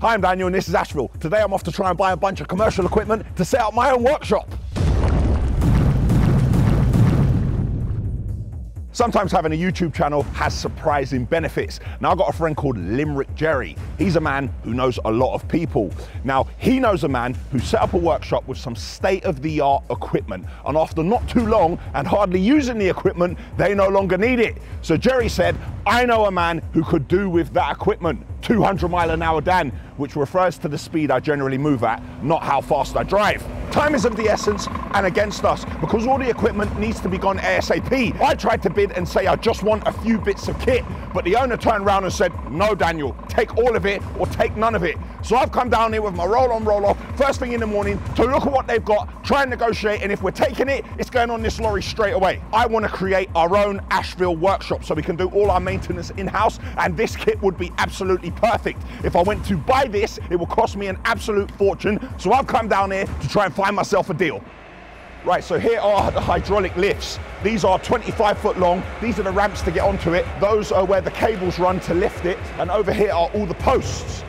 Hi, I'm Daniel and this is Ashville. Today I'm off to try and buy a bunch of commercial equipment to set up my own workshop. Sometimes having a YouTube channel has surprising benefits. Now, I've got a friend called Limerick Jerry. He's a man who knows a lot of people. Now, he knows a man who set up a workshop with some state of the art equipment. And after not too long and hardly using the equipment, they no longer need it. So Jerry said, I know a man who could do with that equipment. 200 mile an hour Dan, which refers to the speed I generally move at, not how fast I drive. Time is of the essence and against us because all the equipment needs to be gone ASAP. I tried to bid and say I just want a few bits of kit, but the owner turned around and said, no Daniel, take all of it or take none of it. So I've come down here with my roll on, roll off, first thing in the morning to look at what they've got, try and negotiate, and if we're taking it, it's going on this lorry straight away. I want to create our own Ashville workshop so we can do all our maintenance in-house, and this kit would be absolutely perfect. If I went to buy this, it will cost me an absolute fortune, so I've come down here to try and find myself a deal. Right, so here are the hydraulic lifts. These are 25 foot long. These are the ramps to get onto it. Those are where the cables run to lift it. And over here are all the posts.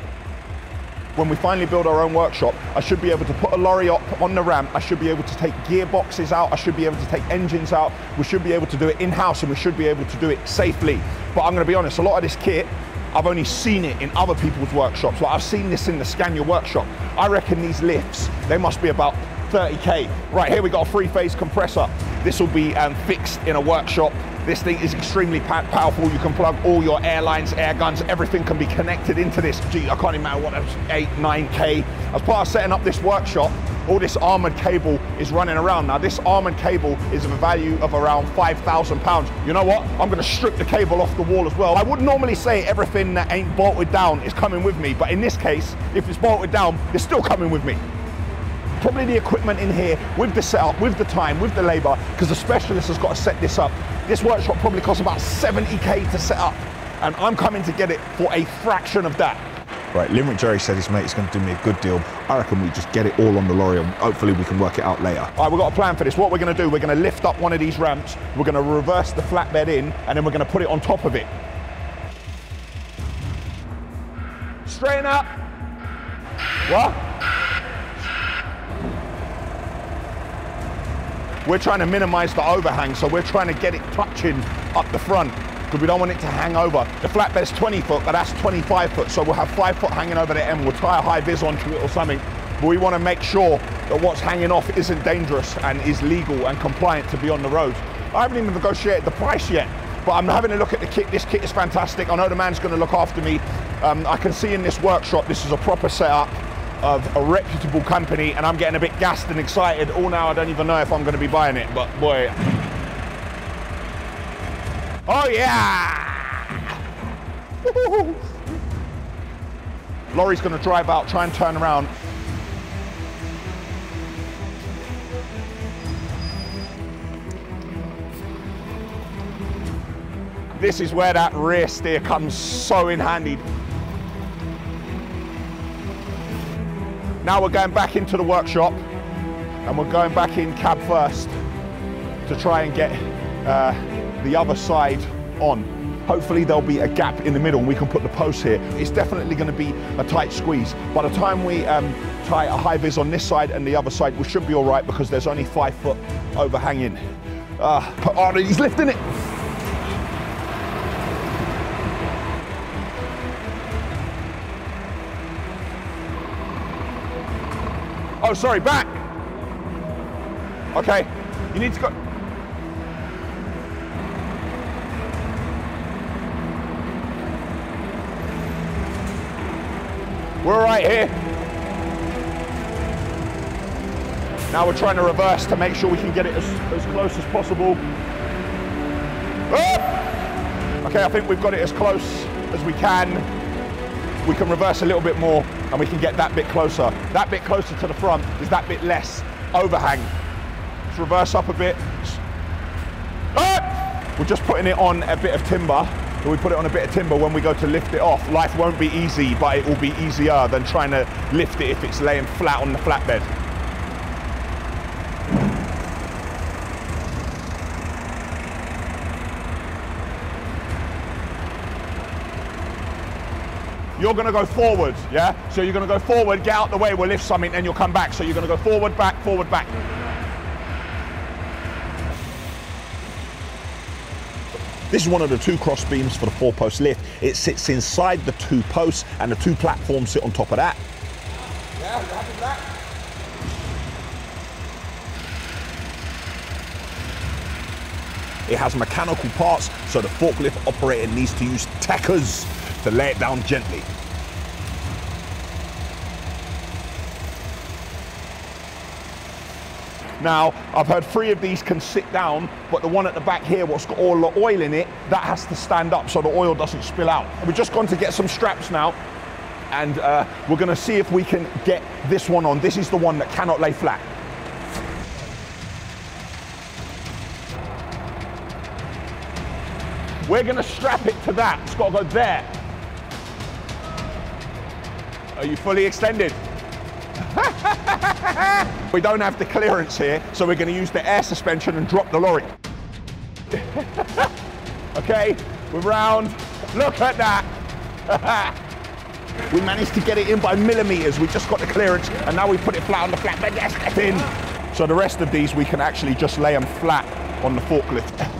When we finally build our own workshop, I should be able to put a lorry up on the ramp. I should be able to take gearboxes out. I should be able to take engines out. We should be able to do it in-house and we should be able to do it safely. But I'm gonna be honest, a lot of this kit, I've only seen it in other people's workshops. Like I've seen this in the Scania workshop. I reckon these lifts, they must be about 30K. Right, here we got a three-phase compressor. This will be um, fixed in a workshop. This thing is extremely powerful. You can plug all your airlines, air guns, everything can be connected into this. Gee, I can't imagine what that's, eight, 9K. As part of setting up this workshop, all this armored cable is running around. Now this armored cable is of a value of around 5,000 pounds. You know what? I'm gonna strip the cable off the wall as well. I would normally say everything that ain't bolted down is coming with me, but in this case, if it's bolted down, it's still coming with me probably the equipment in here with the setup, with the time, with the labor, because the specialist has got to set this up. This workshop probably costs about 70k to set up, and I'm coming to get it for a fraction of that. Right, Limerick Jerry said his mate is going to do me a good deal. I reckon we just get it all on the lorry and hopefully we can work it out later. All right, we've got a plan for this. What we're going to do, we're going to lift up one of these ramps, we're going to reverse the flatbed in, and then we're going to put it on top of it. Straighten up. What? We're trying to minimize the overhang, so we're trying to get it touching up the front because we don't want it to hang over. The flatbed's 20 foot, but that's 25 foot, so we'll have five foot hanging over the end. We'll tie a high vis onto it or something, but we want to make sure that what's hanging off isn't dangerous and is legal and compliant to be on the road. I haven't even negotiated the price yet, but I'm having a look at the kit. This kit is fantastic. I know the man's going to look after me. Um, I can see in this workshop, this is a proper setup of a reputable company and I'm getting a bit gassed and excited. All now I don't even know if I'm going to be buying it, but boy. Oh yeah! Lorry's going to drive out, try and turn around. This is where that rear steer comes so in handy. Now we're going back into the workshop and we're going back in cab first to try and get uh, the other side on. Hopefully there'll be a gap in the middle and we can put the post here. It's definitely going to be a tight squeeze. By the time we um, tie a high vis on this side and the other side, we should be all right because there's only five foot overhanging. Uh, oh, he's lifting it. Oh, sorry, back. Okay, you need to go. We're right here. Now we're trying to reverse to make sure we can get it as, as close as possible. Oh! Okay, I think we've got it as close as we can. We can reverse a little bit more and we can get that bit closer. That bit closer to the front is that bit less overhang. Let's reverse up a bit. Ah! We're just putting it on a bit of timber. We put it on a bit of timber, when we go to lift it off, life won't be easy, but it will be easier than trying to lift it if it's laying flat on the flatbed. You're gonna go forward, yeah? So you're gonna go forward, get out the way, we'll lift something, then you'll come back. So you're gonna go forward, back, forward, back. This is one of the two cross beams for the four post lift. It sits inside the two posts and the two platforms sit on top of that. Yeah, you happy with that? It has mechanical parts, so the forklift operator needs to use tackers to lay it down gently. Now, I've heard three of these can sit down, but the one at the back here, what's got all the oil in it, that has to stand up so the oil doesn't spill out. We've just gone to get some straps now, and uh, we're gonna see if we can get this one on. This is the one that cannot lay flat. We're gonna strap it to that. It's gotta go there. Are you fully extended? we don't have the clearance here, so we're gonna use the air suspension and drop the lorry. okay, we're round. Look at that. we managed to get it in by millimeters. We just got the clearance, and now we put it flat on the flatbed. Yes, get in. So the rest of these, we can actually just lay them flat on the forklift.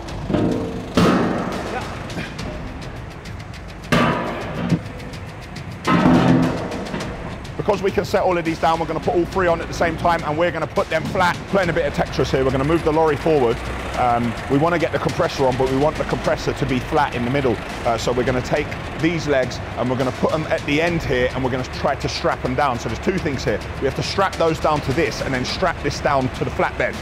Because we can set all of these down, we're going to put all three on at the same time and we're going to put them flat. Playing a bit of Tetris here, we're going to move the lorry forward. Um, we want to get the compressor on, but we want the compressor to be flat in the middle. Uh, so we're going to take these legs and we're going to put them at the end here and we're going to try to strap them down. So there's two things here. We have to strap those down to this and then strap this down to the flatbed.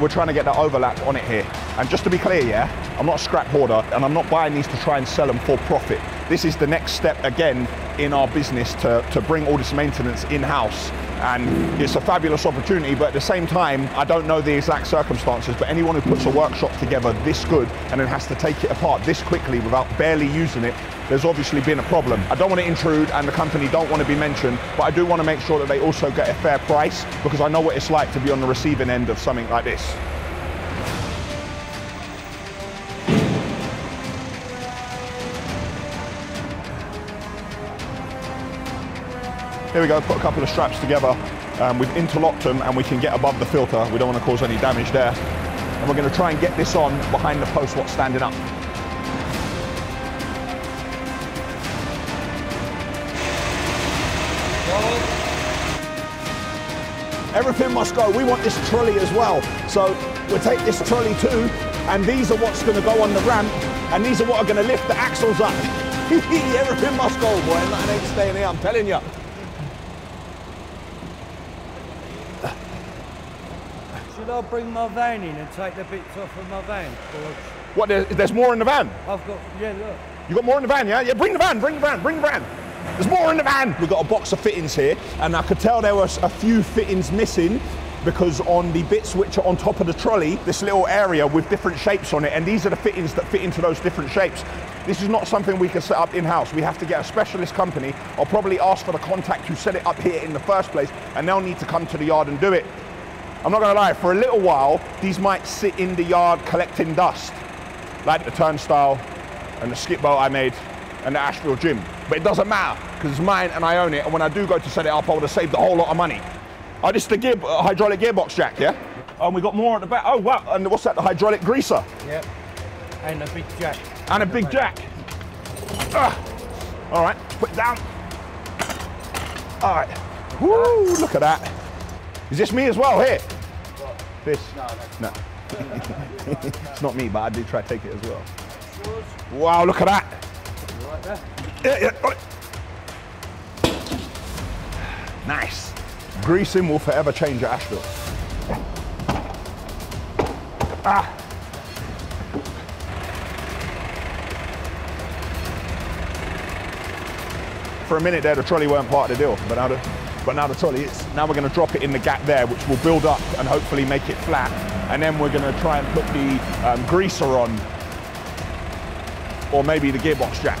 We're trying to get that overlap on it here. And just to be clear, yeah, I'm not a scrap hoarder and I'm not buying these to try and sell them for profit. This is the next step again in our business to, to bring all this maintenance in-house. And it's a fabulous opportunity, but at the same time, I don't know the exact circumstances, but anyone who puts a workshop together this good and then has to take it apart this quickly without barely using it, there's obviously been a problem. I don't want to intrude and the company don't want to be mentioned, but I do want to make sure that they also get a fair price because I know what it's like to be on the receiving end of something like this. Here we go, put a couple of straps together. Um, we've interlocked them and we can get above the filter. We don't want to cause any damage there. And we're going to try and get this on behind the post what's standing up. Everything must go. We want this trolley as well. So we'll take this trolley too, and these are what's going to go on the ramp, and these are what are going to lift the axles up. Everything must go, boy. Nothing ain't staying here, I'm telling you. Should I bring my van in and take the bits off of my van? What, there's, there's more in the van? I've got, yeah, look. You got more in the van, yeah? Yeah, bring the van, bring the van, bring the van. There's more in the van. We've got a box of fittings here, and I could tell there was a few fittings missing because on the bits which are on top of the trolley, this little area with different shapes on it, and these are the fittings that fit into those different shapes. This is not something we can set up in-house. We have to get a specialist company. I'll probably ask for the contact who set it up here in the first place, and they'll need to come to the yard and do it. I'm not gonna lie, for a little while, these might sit in the yard collecting dust, like the turnstile and the skip boat I made and the Ashville gym. But it doesn't matter, because it's mine and I own it, and when I do go to set it up, I would have saved a whole lot of money. Oh, this is the gear, uh, hydraulic gearbox jack, yeah? Oh, and we got more at the back. Oh, wow, and what's that, the hydraulic greaser? Yep. And a big jack. And a big jack. Ah. All right, put it down. All right. Woo, look at that. Is this me as well here? This? No. it's not me, but I did try to take it as well. Wow, look at that. Right. Yeah, yeah. right. Nice. Greasing will forever change at Ashville. Ah. For a minute there, the trolley weren't part of the deal, but now the, but now the trolley is. Now we're going to drop it in the gap there, which will build up and hopefully make it flat. And then we're going to try and put the um, greaser on, or maybe the gearbox jack.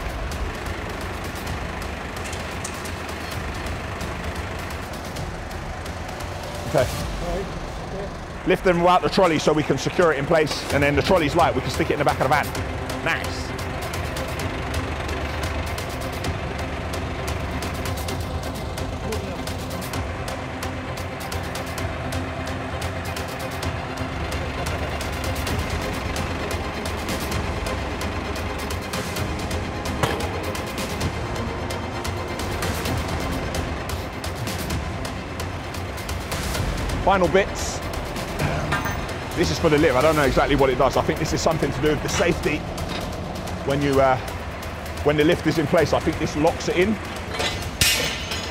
Okay. Lift them out the trolley so we can secure it in place, and then the trolley's light, we can stick it in the back of the van. Nice. Final bits. This is for the lift. I don't know exactly what it does. I think this is something to do with the safety when you uh, when the lift is in place. I think this locks it in.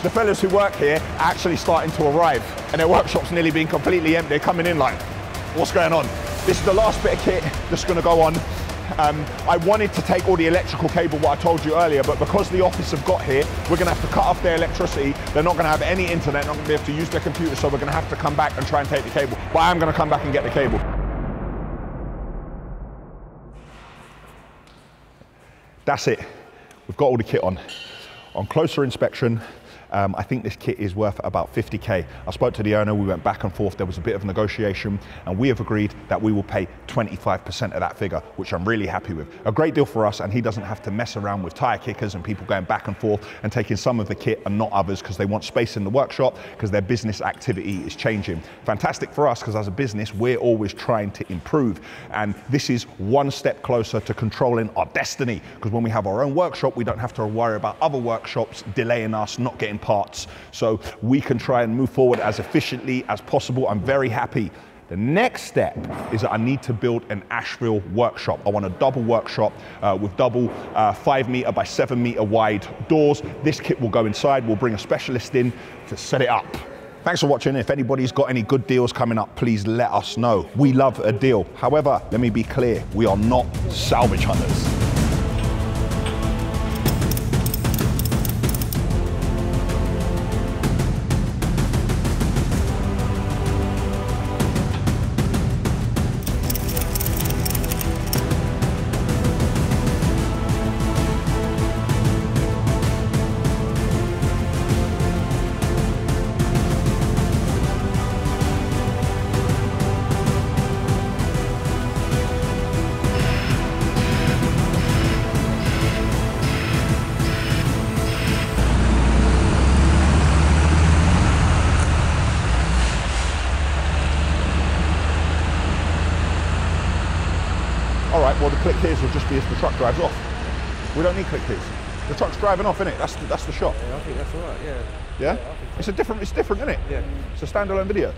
The fellas who work here are actually starting to arrive, and their workshop's nearly being completely empty. They're coming in like, what's going on? This is the last bit of kit that's going to go on. Um, I wanted to take all the electrical cable, what I told you earlier, but because the office have got here, we're going to have to cut off their electricity. They're not going to have any internet, not going to be able to use their computer, so we're going to have to come back and try and take the cable. But I am going to come back and get the cable. That's it. We've got all the kit on. On closer inspection, um, I think this kit is worth about 50k. I spoke to the owner, we went back and forth, there was a bit of negotiation, and we have agreed that we will pay 25% of that figure, which I'm really happy with. A great deal for us, and he doesn't have to mess around with tire kickers and people going back and forth and taking some of the kit and not others because they want space in the workshop because their business activity is changing. Fantastic for us because as a business, we're always trying to improve, and this is one step closer to controlling our destiny because when we have our own workshop, we don't have to worry about other workshops delaying us, not getting parts. So we can try and move forward as efficiently as possible. I'm very happy. The next step is that I need to build an Ashville workshop. I want a double workshop uh, with double uh, five meter by seven meter wide doors. This kit will go inside. We'll bring a specialist in to set it up. Thanks for watching. If anybody's got any good deals coming up, please let us know. We love a deal. However, let me be clear, we are not salvage hunters. Keys will just be as the truck drives off. We don't need click keys. The truck's driving off, innit? That's the, that's the shot. Yeah, I think that's all right, yeah. Yeah? It's a different, it's different, isn't it? Yeah. It's a standalone video.